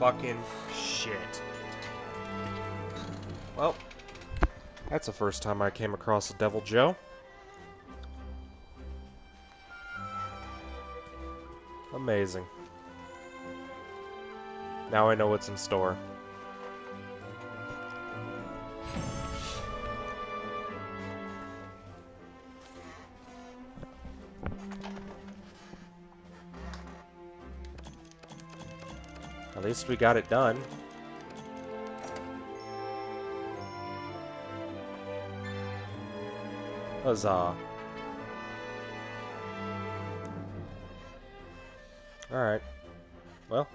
Fucking shit. Well, that's the first time I came across a Jho. Amazing. Now I know what's in store. At least we got it done. Huzzah. Alright. Well,